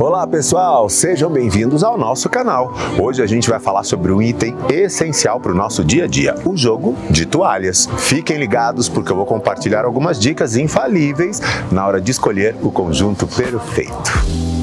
Olá pessoal, sejam bem-vindos ao nosso canal. Hoje a gente vai falar sobre um item essencial para o nosso dia a dia, o jogo de toalhas. Fiquem ligados porque eu vou compartilhar algumas dicas infalíveis na hora de escolher o conjunto perfeito.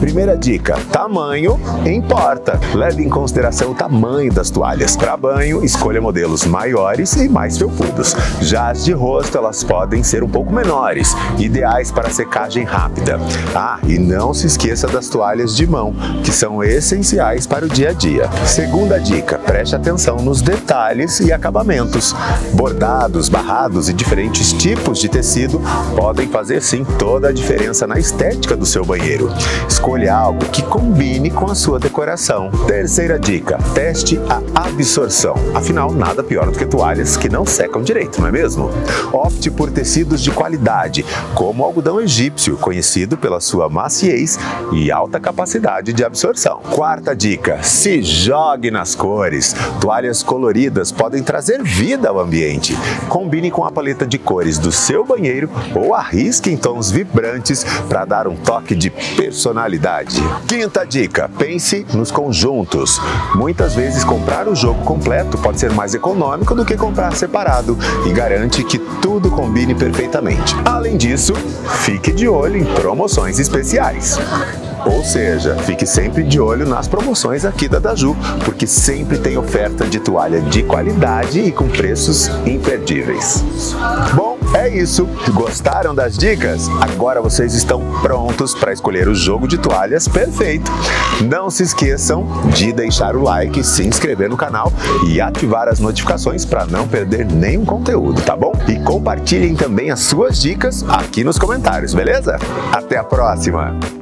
Primeira dica: tamanho importa. Leve em consideração o tamanho das toalhas. Para banho, escolha modelos maiores e mais felpudos. Já as de rosto, elas podem ser um pouco menores, ideais para secagem rápida. Ah, e não se esqueça das toalhas de mão, que são essenciais para o dia a dia. Segunda dica: preste atenção nos detalhes e acabamentos. Bordados, barrados e diferentes tipos de tecido podem fazer sim toda a diferença na estética do seu banheiro. Escolha escolha algo que combine com a sua decoração. Terceira dica, teste a absorção. Afinal, nada pior do que toalhas que não secam direito, não é mesmo? Opte por tecidos de qualidade, como o algodão egípcio, conhecido pela sua maciez e alta capacidade de absorção. Quarta dica, se jogue nas cores. Toalhas coloridas podem trazer vida ao ambiente. Combine com a paleta de cores do seu banheiro ou arrisque em tons vibrantes para dar um toque de personalidade qualidade. Quinta dica: pense nos conjuntos. Muitas vezes comprar o jogo completo pode ser mais econômico do que comprar separado e garante que tudo combine perfeitamente. Além disso, fique de olho em promoções especiais. Ou seja, fique sempre de olho nas promoções aqui da Daju, porque sempre tem oferta de toalha de qualidade e com preços imperdíveis. Bom, é isso. Gostaram das dicas? Agora vocês estão prontos para escolher o jogo de toalhas perfeito. Não se esqueçam de deixar o like, se inscrever no canal e ativar as notificações para não perder nenhum conteúdo, tá bom? E compartilhem também as suas dicas aqui nos comentários, beleza? Até a próxima!